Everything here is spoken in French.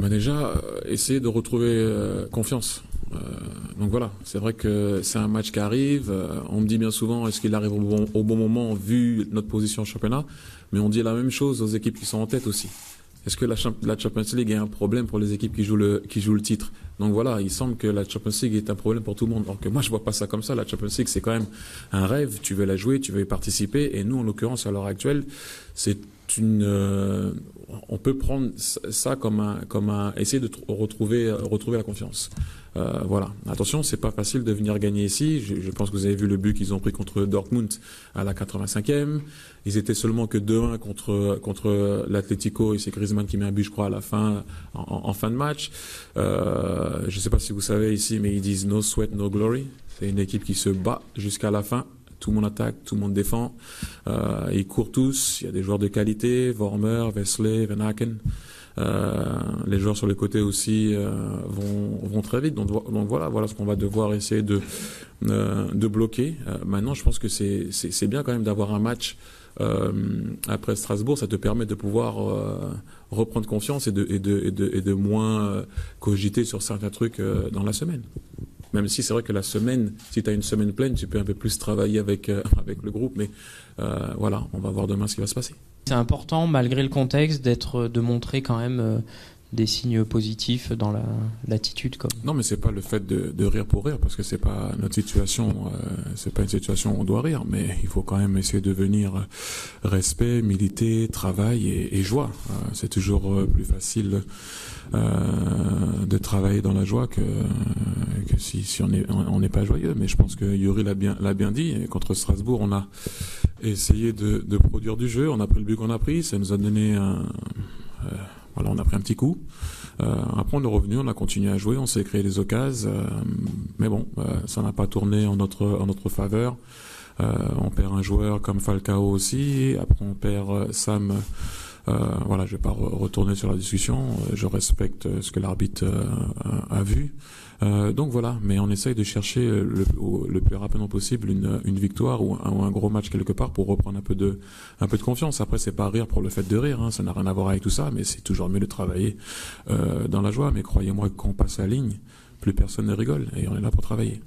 bah Déjà, essayer de retrouver confiance. donc voilà, c'est vrai que c'est un match qui arrive. on me dit bien souvent, est-ce qu'il arrive au bon, moment vu notre position au championnat? Mais on dit la même chose aux équipes qui sont en tête aussi. Est-ce que la, Champions League est un problème pour les équipes qui jouent le, qui le titre? Donc voilà, il semble que la Champions League est un problème pour tout le monde. Donc moi, je vois pas ça comme ça. La Champions League, c'est quand même un rêve. Tu veux la jouer, tu veux y participer. Et nous, en l'occurrence, à l'heure actuelle, c'est euh, on peut prendre ça comme un, comme un, essayer de retrouver, retrouver la confiance. Euh, voilà. Attention, c'est pas facile de venir gagner ici. Je, je, pense que vous avez vu le but qu'ils ont pris contre Dortmund à la 85e. Ils étaient seulement que 2-1 contre contre l'Atlético et c'est Griezmann qui met un but, je crois, à la fin, en, en fin de match. Euh, je sais pas si vous savez ici, mais ils disent no sweat, no glory. C'est une équipe qui se bat jusqu'à la fin tout le monde attaque, tout le monde défend. Euh, ils courent tous. Il y a des joueurs de qualité, Vormer, Wesley, Van Aken. Euh, les joueurs sur les côtés aussi euh, vont, très vite. Donc, voilà, voilà ce qu'on va devoir essayer de, euh, de bloquer. Maintenant, je pense que c'est, bien quand même d'avoir un match après Strasbourg. Ça te permet de pouvoir reprendre confiance et de moins cogiter sur certains trucs dans la semaine. Même si c'est vrai que la semaine, si tu as une semaine pleine, tu peux un peu plus travailler avec, euh, avec le groupe. Mais euh, voilà, on va voir demain ce qui va se passer. C'est important, malgré le contexte, d'être, de montrer quand même euh, des signes positifs dans la, l'attitude. Comme. Non, mais c'est pas le fait de, de, rire pour rire, parce que c'est pas notre situation, euh, c'est pas une situation où on doit rire, mais il faut quand même essayer de venir respect, militer, travail et, et joie. c'est toujours plus facile euh, de travailler dans la joie que si, si on n'est on n'est pas joyeux. Mais je pense que Yuri l'a bien, bien dit. contre Strasbourg, on a essayé de, de, produire du jeu. On a pris le but qu'on a pris. Ça nous a donné un, euh, voilà, on a pris un petit coup. Euh, après, on est revenu, on a continué à jouer, on s'est créé des occasions. Euh, mais bon, euh, ça n'a pas tourné en notre, en notre faveur. on perd un joueur comme Falcao aussi. Après, on perd Sam euh, voilà, je vais pas retourner sur la discussion. Euh, je respecte euh, ce que l'arbitre a vu. donc voilà, mais on essaye de chercher le, le plus rapidement possible une, une victoire ou un, gros match quelque part pour reprendre un peu de, un peu de confiance. Après, c'est pas rire pour le fait de rire, hein, ça n'a rien à voir avec tout ça, mais c'est toujours mieux de travailler euh, dans la joie. Mais croyez-moi, quand on passe la ligne, plus personne ne rigole et on est là pour travailler.